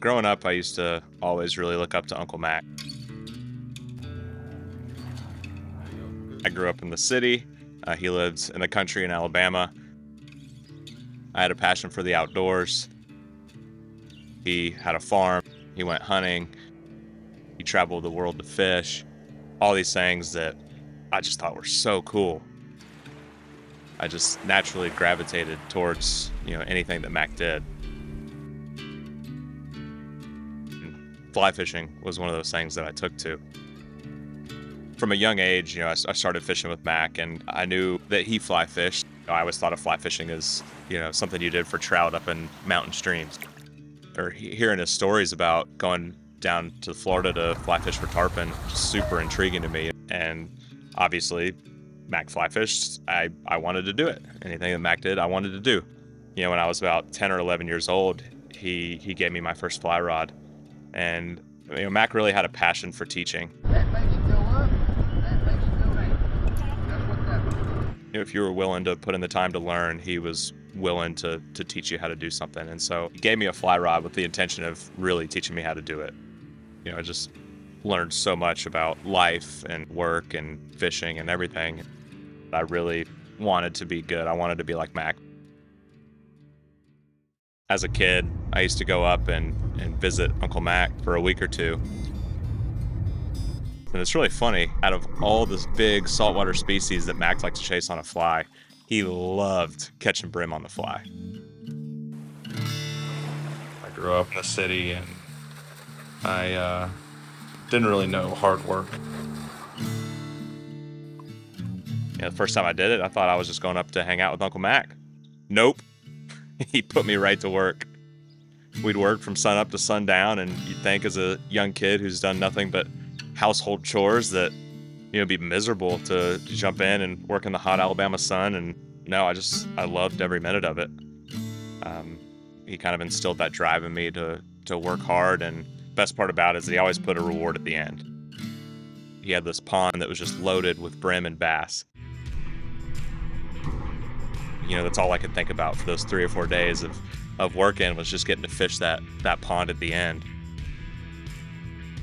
Growing up, I used to always really look up to Uncle Mac. I grew up in the city. Uh, he lives in the country in Alabama. I had a passion for the outdoors. He had a farm. He went hunting. He traveled the world to fish. All these things that I just thought were so cool. I just naturally gravitated towards, you know, anything that Mac did. fly fishing was one of those things that I took to. From a young age, you know, I, I started fishing with Mac, and I knew that he fly fished. I always thought of fly fishing as, you know, something you did for trout up in mountain streams. Or he- hearing his stories about going down to Florida to fly fish for tarpon, super intriguing to me. And obviously, Mac fly fished. I, I wanted to do it. Anything that Mac did, I wanted to do. You know, when I was about 10 or 11 years old, he, he gave me my first fly rod and you know, Mac really had a passion for teaching. That makes it go up, that makes it go down. That's what that Know, if you were willing to put in the time to learn, he was willing to to teach you how to do something. And so he gave me a fly rod with the intention of really teaching me how to do it. You know, I just learned so much about life and work and fishing and everything. I really wanted to be good. I wanted to be like Mac. As a kid, I used to go up and, and visit Uncle Mac for a week or two. And it's really funny. Out of all the big saltwater species that Mac likes to chase on a fly, he loved catching brim on the fly. I grew up in the city and I uh, didn't really know hard work. Yeah, the first time I did it, I thought I was just going up to hang out with Uncle Mac. Nope. he put me right to work. We'd work from sun up to sundown, and you'd think as a young kid who's done nothing but household chores that you know be miserable to, to jump in and work in the hot Alabama sun. And no, I just I loved every minute of it. Um, he kind of instilled that drive in me to to work hard, and best part about it is that he always put a reward at the end. He had this pond that was just loaded with brim and bass. You know, that's all I could think about for those three or four days of of working was just getting to fish that that pond at the end.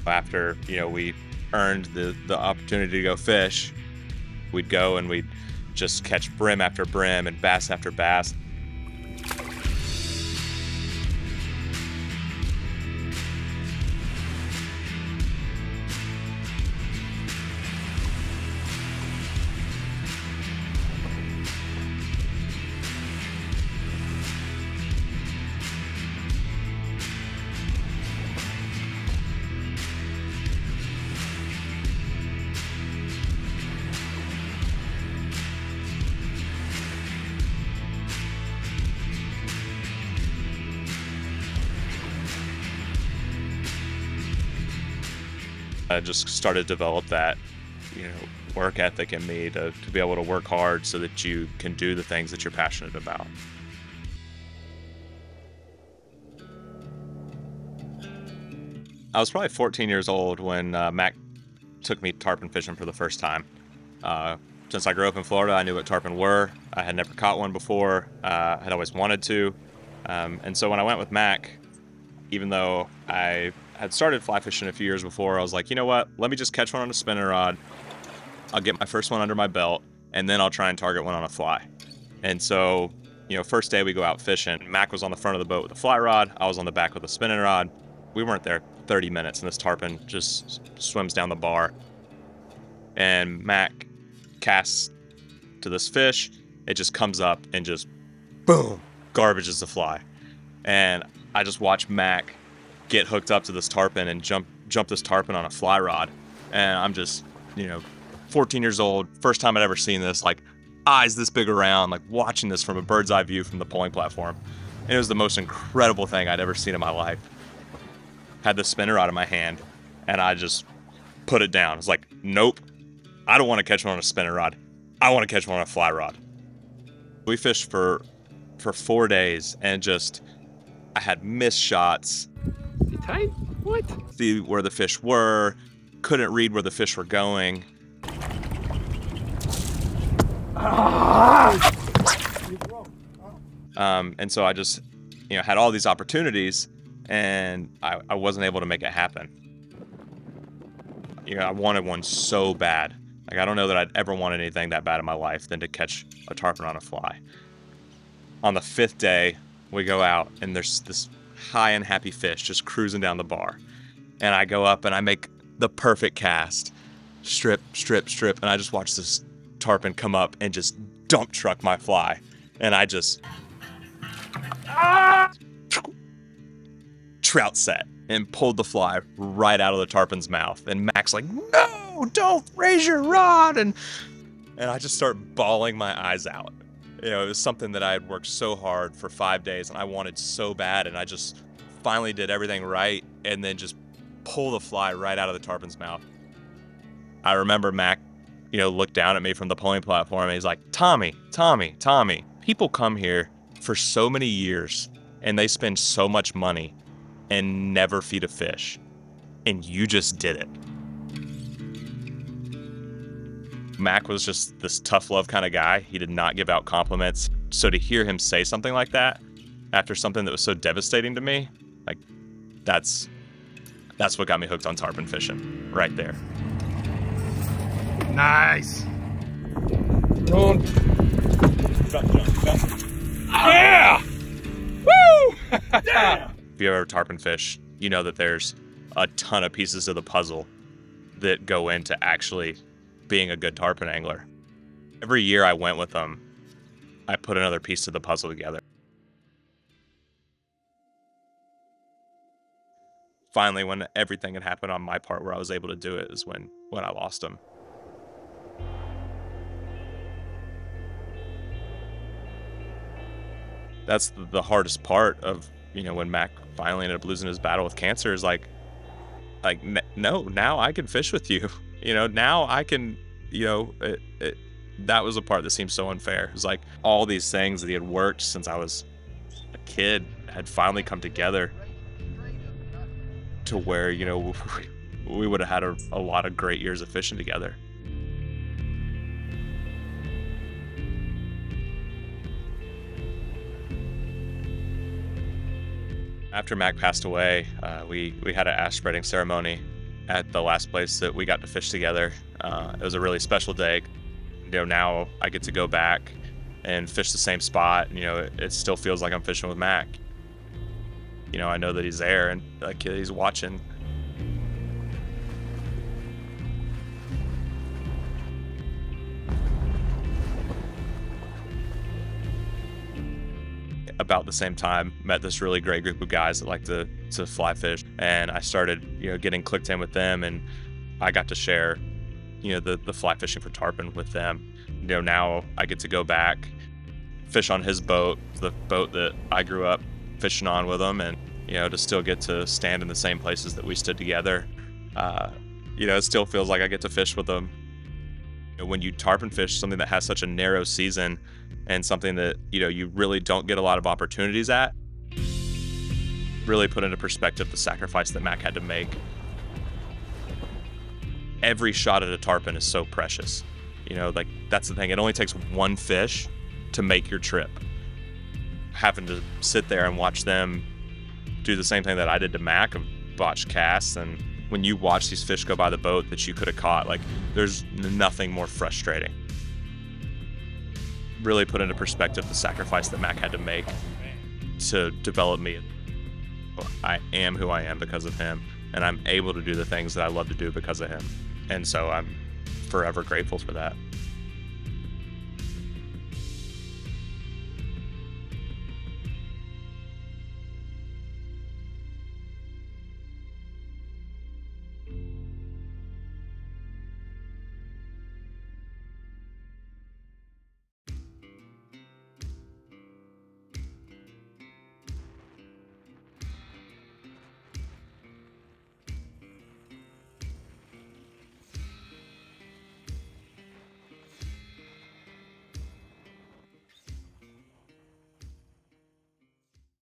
After you know we earned the the opportunity to go fish, we'd go and we'd just catch brim after brim and bass after bass. I just started to develop that, you know, work ethic in me to, to be able to work hard so that you can do the things that you're passionate about. I was probably 14 years old when uh, Mac took me tarpon fishing for the first time. Uh, since I grew up in Florida, I knew what tarpon were. I had never caught one before. Uh, I had always wanted to. Um, and so when I went with Mac, even though I had started fly fishing a few years before, I was like, you know what? Let me just catch one on a spinning rod. I'll get my first one under my belt, and then I'll try and target one on a fly. And so, you know, first day we go out fishing. Mac was on the front of the boat with a fly rod. I was on the back with a spinning rod. We weren't there 30 minutes, and this tarpon just swims down the bar. And Mac casts to this fish. It just comes up and just boom, garbages the fly. And I just watch Mac get hooked up to this tarpon and jump jump this tarpon on a fly rod. And I'm just, you know, 14 years old, first time I'd ever seen this, like eyes this big around, like watching this from a bird's eye view from the poling platform. And it was the most incredible thing I'd ever seen in my life. Had the spinner out of my hand, and I just put it down. It's like, nope, I don't want to catch one on a spinner rod. I want to catch one on a fly rod. We fished for for four days and just I had missed shots. You tight? What? See where the fish were, couldn't read where the fish were going. Um, and so I just, you know, had all these opportunities, and I, I wasn't able to make it happen. You know, I wanted one so bad. Like I don't know that I'd ever wanted anything that bad in my life than to catch a tarpon on a fly. On the fifth day, we go out, and there's this high and happy fish just cruising down the bar, and I go up and I make the perfect cast, strip, strip, strip, and I just watch this tarpon come up and just dump truck my fly, and I just ah! trout set and pulled the fly right out of the tarpon's mouth. And Mac's like, "No, don't raise your rod!" and and I just start bawling my eyes out. You know, it was something that I had worked so hard for five days, and I wanted so bad, and I just finally did everything right, and then just pull the fly right out of the tarpon's mouth. I remember Mac, you know, looked down at me from the poling platform, and he's like, "Tommy, Tommy, Tommy, people come here for so many years and they spend so much money and never feed a fish. And you just did it. Mac was just this tough love kind of guy. He did not give out compliments. So to hear him say something like that after something that was so devastating to me, like that's that's what got me hooked on tarpon fishing right there. Nice. Don't. Yeah! Woo! if you ever tarpon fish, you know that there's a ton of pieces of the puzzle that go into actually being a good tarpon angler. Every year I went with them, I put another piece of the puzzle together. Finally, when everything had happened on my part where I was able to do it is when when I lost them. That's the hardest part of you know when Mac finally ended up losing his battle with cancer is like like no now I can fish with you you know now I can you know it, it, that was a part that seemed so unfair. It was like all these things that he had worked since I was a kid had finally come together to where you know we would have had a, a lot of great years of fishing together. After Mac passed away, uh, we we had an ash spreading ceremony at the last place that we got to fish together. Uh, it was a really special day. You know, now I get to go back and fish the same spot. You know, it, it still feels like I'm fishing with Mac. You know, I know that he's there and like he's watching. About the same time met this really great group of guys that like to to fly fish. And i started you know getting clicked in with them and i got to share you know the the fly fishing for tarpon with them. You know now i get to go back fish on his boat the boat that i grew up fishing on with him and you know to still get to stand in the same places that we stood together. Uh, you know it still feels like i get to fish with them. You know, when you tarpon fish something that has such a narrow season and something that you know you really don't get a lot of opportunities at really put into perspective the sacrifice that mac had to make. Every shot at a tarpon is so precious. You know like that's the thing. It only takes one fish to make your trip. Having to sit there and watch them do the same thing that i did to mac of botched casts and when you watch these fish go by the boat that you could have caught like there's nothing more frustrating really put into perspective the sacrifice that Mac had to make to develop me. I am who I am because of him, and I'm able to do the things that I love to do because of him. And so I'm forever grateful for that.